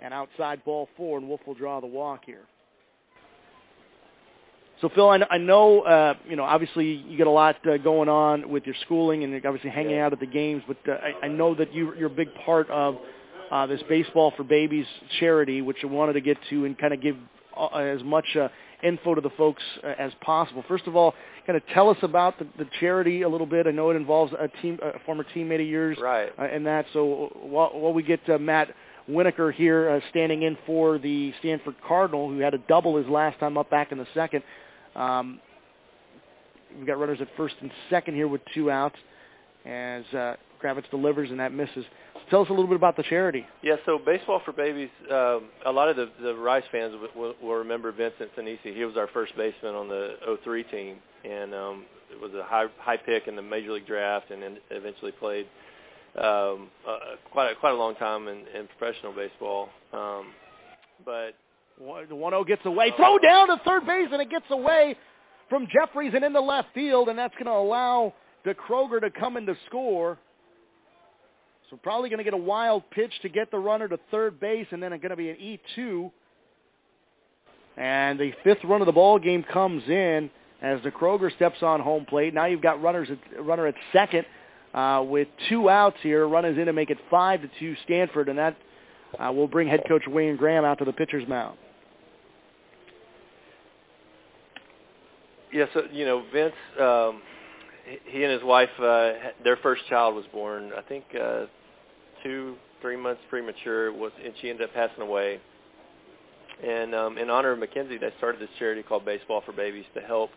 And outside ball four, and Wolf will draw the walk here. So Phil, I, I know uh, you know obviously you get a lot uh, going on with your schooling and obviously hanging out at the games, but uh, I, I know that you, you're a big part of uh, this baseball for babies charity, which I wanted to get to and kind of give uh, as much uh, info to the folks uh, as possible. First of all, kind of tell us about the, the charity a little bit. I know it involves a team, a former teammate of yours, right? Uh, and that. So while, while we get uh, Matt Winaker here uh, standing in for the Stanford Cardinal, who had a double his last time up back in the second. Um, we've got runners at first and second here with two outs as uh, Kravetz delivers and that misses. So tell us a little bit about the charity. Yeah, so Baseball for Babies, um, a lot of the, the Rice fans will, will remember Vincent Sinisi. He was our first baseman on the 03 team, and um, it was a high high pick in the Major League draft, and then eventually played um, uh, quite a, quite a long time in, in professional baseball. Um, but the 1-0 gets away. Throw down to third base, and it gets away from Jeffries and into left field, and that's going to allow DeKroger to come in to score. So probably going to get a wild pitch to get the runner to third base, and then it's going to be an E2. And the fifth run of the ball game comes in as DeKroger steps on home plate. Now you've got runners at, runner at second uh, with two outs here. Runners in to make it five to two Stanford, and that uh, will bring head coach Wayne Graham out to the pitcher's mound. Yeah, so you know Vince, um, he and his wife, uh, their first child was born, I think, uh, two, three months premature. Was and she ended up passing away. And um, in honor of Mackenzie, they started this charity called Baseball for Babies to help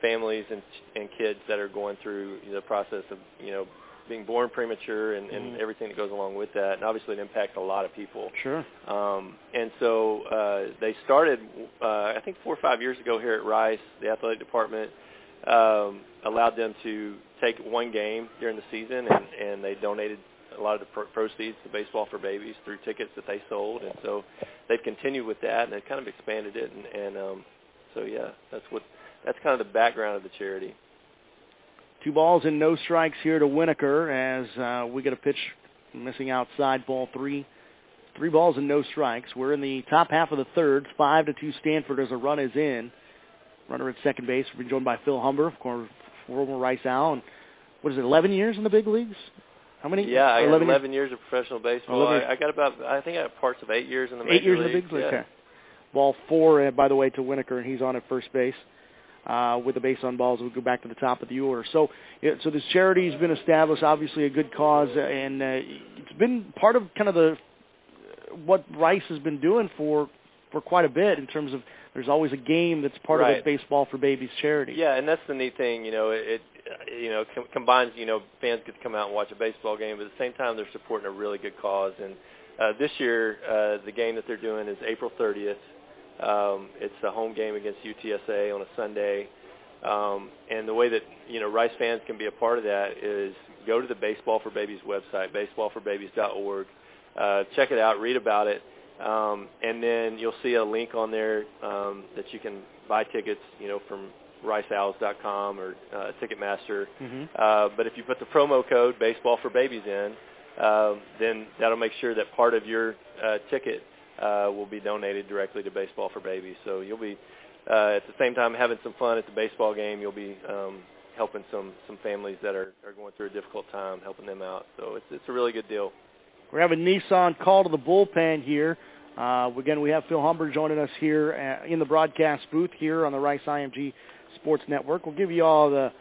families and and kids that are going through the process of you know being born premature and, and Mhm. everything that goes along with that. And obviously, it impacts a lot of people. Sure. Um, and so uh, they started, uh, I think, four or five years ago here at Rice. The athletic department um, allowed them to take one game during the season, and, and they donated a lot of the pro- proceeds to Baseball for Babies through tickets that they sold. And so they've continued with that, and they've kind of expanded it. And, and um, so, yeah, that's what that's kind of the background of the charity. Two balls and no strikes here to Winaker as uh, we get a pitch missing outside ball three. Three balls and no strikes. We're in the top half of the third. Five to two Stanford as a run is in. Runner at second base. We're joined by Phil Humber, of course, former Rice Owl. And what is it, 11 years in the big leagues? How many? Yeah, I 11, 11 years of professional baseball. I, I got about, I think I have parts of eight years in the Eight major years in the leagues. big league. Yeah. Okay. Ball four, uh, by the way, to Winaker, and he's on at first base uh, with the base on balls. We'll go back to the top of the order. So, yeah, so this charity has been established, obviously a good cause, and uh, it's been part of kind of the what Rice has been doing for for quite a bit in terms of there's always a game that's part of Right. the baseball for babies charity. Yeah, and that's the neat thing. You know, it, it you know com- combines. You know, fans get to come out and watch a baseball game, but at the same time, they're supporting a really good cause. And uh, this year, uh, the game that they're doing is April 30th. Um, it's a home game against UTSA on a Sunday. Um, and the way that you know Rice fans can be a part of that is go to the Baseball for Babies website, baseballforbabies.org. Uh, check it out, read about it, um, and then you'll see a link on there um, that you can buy tickets. You know from RiceOwls.com or uh, Ticketmaster. hmm Uh, but if you put the promo code Baseball for Babies in, um, then that'll make sure that part of your uh, ticket uh, will be donated directly to Baseball for Babies. So you'll be uh, at the same time having some fun at the baseball game. You'll be um, helping some some families that are, are going through a difficult time, helping them out. So it's it's a really good deal. We're having Nissan call to the bullpen here. Uh, again, we have Phil Humber joining us here uh, in the broadcast booth here on the Rice IMG Sports Network. We'll give you all the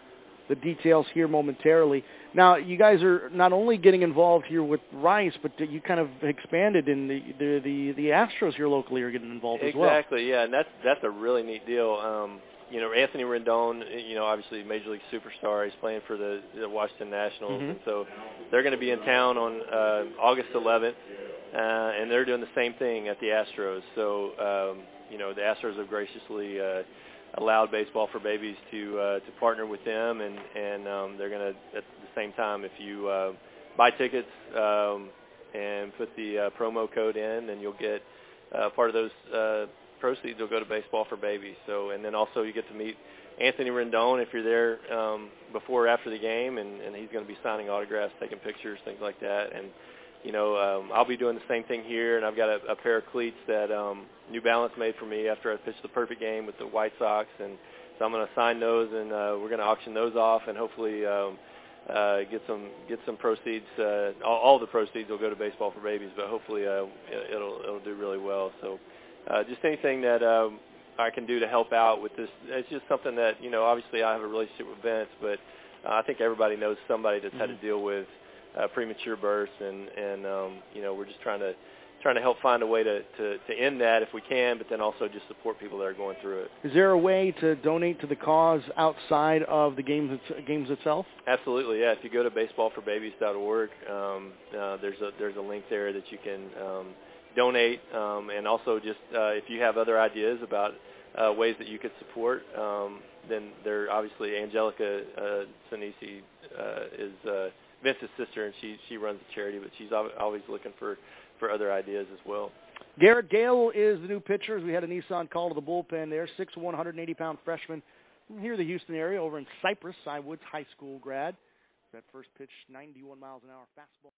the details here momentarily. Now, you guys are not only getting involved here with Rice, but you kind of expanded in the the the, the Astros here locally are getting involved as well. Exactly, yeah, and that's that's a really neat deal. Um, you know, Anthony Rendon, you know, obviously Major League superstar. He's playing for the, the Washington Nationals, Mhm. and so they're going to be in town on uh, August 11th, uh, and they're doing the same thing at the Astros. So, um, you know, the Astros have graciously uh, allowed Baseball for Babies to uh, to partner with them, and and um, they're going to at the same time, if you uh, buy tickets um, and put the uh, promo code in, then you'll get uh, part of those uh, proceeds will go to Baseball for Babies. So, and then also you get to meet Anthony Rendon if you're there um, before or after the game, and, and he's going to be signing autographs, taking pictures, things like that. And you know, um, I'll be doing the same thing here, and I've got a, a pair of cleats that um, New Balance made for me after I pitched the perfect game with the White Sox, and so I'm going to sign those, and uh, we're going to auction those off, and hopefully um, uh, get some get some proceeds. Uh, all, all the proceeds will go to Baseball for Babies, but hopefully uh, it'll it'll do really well. So, uh, just anything that um, I can do to help out with this. It's just something that you know. Obviously, I have a relationship with Vince, but uh, I think everybody knows somebody that's mm-hmm. had to mm-hmm. deal with uh, premature births, and and um, you know we're just trying to trying to help find a way to, to to end that if we can, but then also just support people that are going through it. Is there a way to donate to the cause outside of the games games itself? Absolutely, yeah. If you go to baseballforbabies.org, um, uh, there's a there's a link there that you can um, donate, um, and also just uh, if you have other ideas about uh, ways that you could support, um, then there obviously Angelica uh, Sinisi uh, is. Uh, Vince's sister, and she she runs the charity, but she's always looking for for other ideas as well. Garrett Gale is the new pitcher. We had a Nissan call to the bullpen there. 6'1", 180 pound freshman here, the Houston area, over in Cypress, Woods High School grad. That first pitch, 91 miles an hour fastball.